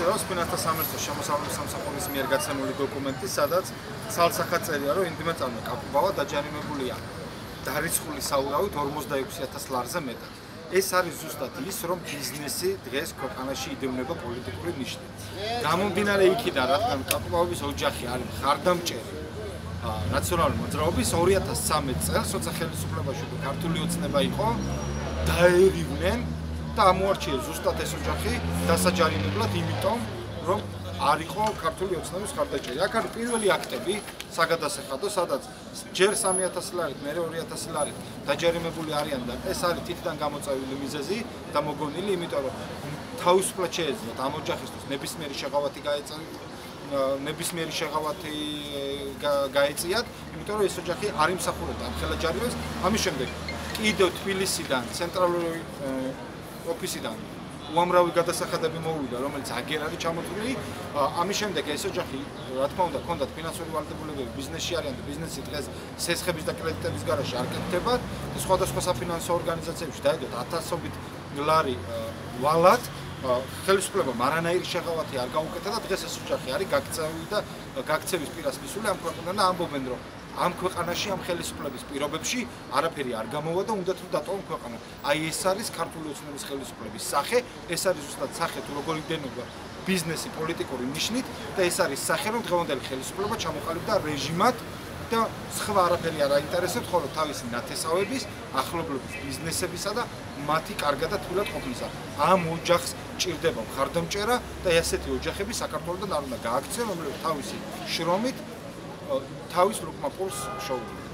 მოწოდავს ფინანსთა სამეცნიერო შემოსავლების სამსახურის მიერ გაცემული დოკუმენტი, სადაც ცალსახად წერია, რომ ინდიმეწარმე კაკუბავა დაჯარიმებულია დარიცხული საურავით 46000 ლარზე მეტად. ეს არის ზუსტად ის, რომ ბიზნესი დღეს ქვეყანაში იდევნება პოლიტიკური ნიშნით. გამომდინარე იქიდან, რადგან კაკუბავის ოჯახი არის ხარდამჭერი ნაციონალური მოძრაობის 2013 წელს, როცა ხელისუფლებაში ქართული ოცნება იყო, დაერივნენ და ამოარჩიეს ზუსტად ეს ოჯახი დასაჯარიმებლად, იმიტომ რომ არ იყო ქართული ოცნების ხარდაჭერი. აქ არის პირველი აქტები საგადასახადო, სადაც ჯერ 3000 ლარი, მე 2000 ლარი დაჯარიმებული არიან და ეს არის თითიდან გამოწევილი მიზეზი და მოგონილი, იმიტომ რომ თავისუფლად შეეძლოთ ამ ოჯახისთვის ნებისმიერი შეღავათი გაეწევით ნებისმიერი შეღავათი გაეწიათ, იმიტომ რომ ეს ოჯახი არ იმსახურებდა ამ ხელაჯარიმებს. ამის შემდეგ კიდევ თბილისიდან ცენტრალური ოფისიდან უამრავი გადასახადები მოვიდა, რომელიც აგერ არის ჩამოთვლილი. ამის შემდეგ ეს ოჯახი, რა თქმა უნდა, ჰქონდათ ფინანსური ვალდებულებები, ბიზნესში არიან და ბიზნესი დღეს სესხების და კრედიტების გარშე არ კეთდება. სხვადასხვა საფინანსო ორგანიზაციებში დაედოთ ათასობით ლარი ვალად. ხელისუფლება მარანაირი შეღავათი არ გაუკეთა და დღეს ეს ოჯახი არის გაქცევი და გაქცევის პირას მისული ამ ქვეყნიდან და ამბობენ რომ ამ ქვეყანაში ამ ხელისუფლების პირობებში არაფერი არ გამოვა და უნდა თუ დატოვონ ქვეყანა. აი ეს არის ქართული ოცნების ხელისუფლების სახე, ეს არის ზუსტად სახე თუ როგორი დენება ბიზნესი პოლიტიკური ნიშნით და ეს არის სახე რომ დღევანდელი ხელისუფლება ჩამოყალიბდა რეჟიმად და სხვა არაფერი არ აინტერესებს ხოლო თავისი ნათესავების, ახლობლების ბიზნესებისა და მათი კარგად და თულად ყოფნისა. ამ ოჯახს ჭირდება მხარდამჭერა და ესეთი ოჯახები საქართველოსთან არ უნდა გააქცენ, რომლებიც თავისი შრომით თავის რუკმაპურს შოუდნენ.